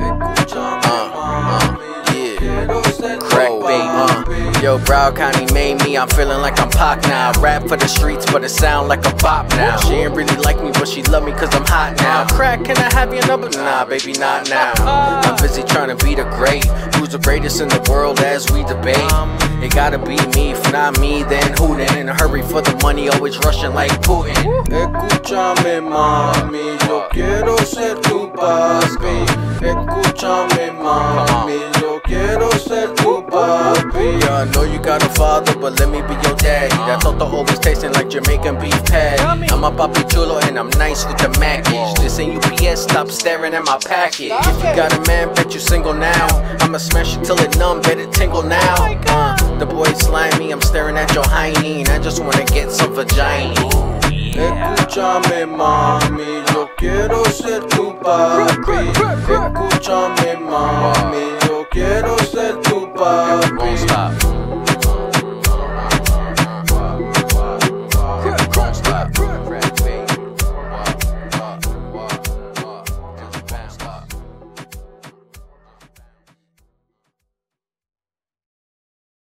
Uh, uh, uh. Yo, Broward County made me, I'm feeling like I'm Pac now. Rap for the streets, but it sound like a pop now. She ain't really like me, but she love me cause I'm hot now. Krak, can I have your number? Nah, baby, not now. I'm busy trying to be the great. Who's the greatest in the world as we debate? It gotta be me, if not me, then who then? In a hurry for the money, always rushing like Putin. Escúchame mami, yo quiero ser tu papi. Escúchame mami, yo quiero ser tu papi. I know you got a father, but let me be your daddy. That toto always tasting like Jamaican beef patty. I'm a papi chulo and I'm nice with the Mackies. This ain't UPS, stop staring at my package. If you got a man, bet you single now. I'ma smash it till it numb, bet it tingle now. Uh, the boy slimy, I'm staring at your hiney, and I just wanna get some vagina. Escúchame mami, quiero ser tu papi. Escúchame, mami, yo quiero ser tu